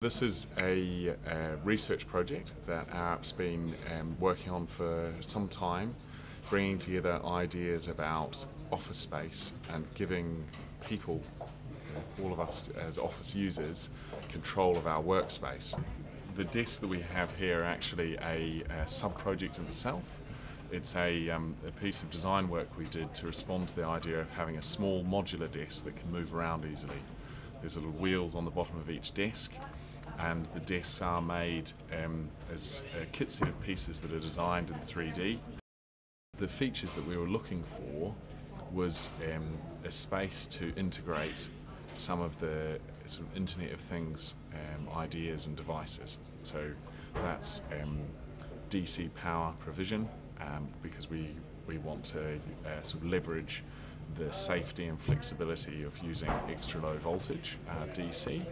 This is a, a, research project that Arup's been um, working on for some time, bringing together ideas about office space and giving people, uh, all of us as office users, control of our workspace. The desk that we have here are actually a, a sub-project in itself. It's a, um, a, piece of design work we did to respond to the idea of having a small modular desk that can move around easily. There's little wheels on the bottom of each desk and the desks are made um, as a kit set of pieces that are designed in 3D. The features that we were looking for was um, a space to integrate some of the sort of Internet of Things um, ideas and devices. So that's um, DC power provision um, because we, we want to uh, sort of leverage the safety and flexibility of using extra low voltage uh, DC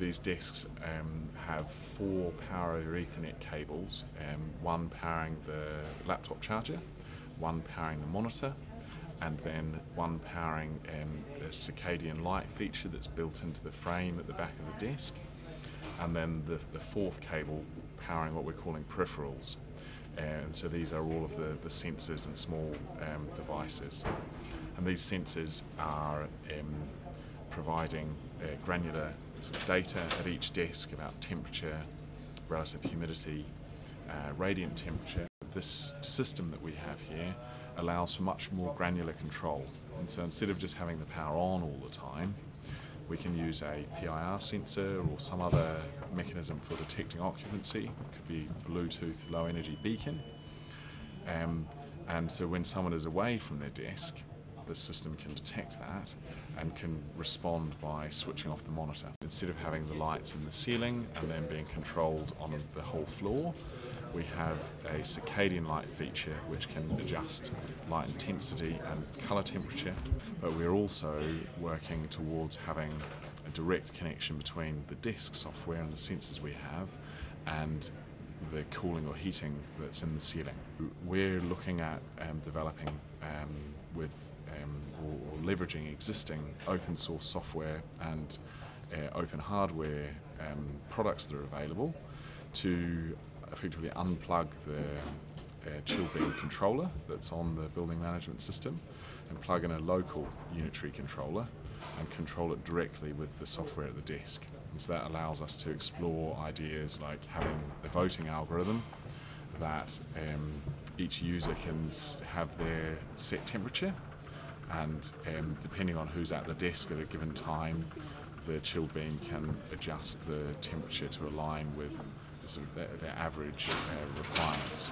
these desks um, have four power over Ethernet cables, um, one powering the laptop charger, one powering the monitor, and then one powering um, a circadian light feature that's built into the frame at the back of the desk, and then the, the fourth cable powering what we're calling peripherals. And so these are all of the, the sensors and small um, devices. And these sensors are um, providing uh, granular sort of data at each desk about temperature, relative humidity, uh, radiant temperature. This system that we have here allows for much more granular control. And so instead of just having the power on all the time, we can use a PIR sensor or some other mechanism for detecting occupancy. It could be Bluetooth low energy beacon. Um, and so when someone is away from their desk, the system can detect that and can respond by switching off the monitor. Instead of having the lights in the ceiling and then being controlled on the whole floor, we have a circadian light feature which can adjust light intensity and colour temperature, but we're also working towards having a direct connection between the desk software and the sensors we have and the cooling or heating that's in the ceiling. We're looking at um, developing um, with um, or, or, leveraging existing open source software and uh, open hardware um, products that are available to effectively unplug the uh, chill beam controller that's on the building management system and plug in a local unitary controller and control it directly with the software at the desk. And so that allows us to explore ideas like having the voting algorithm that um, each user can have their set temperature, and um, depending on who's at the desk at a given time, the chill beam can adjust the temperature to align with the sort of their, their average uh, requirements.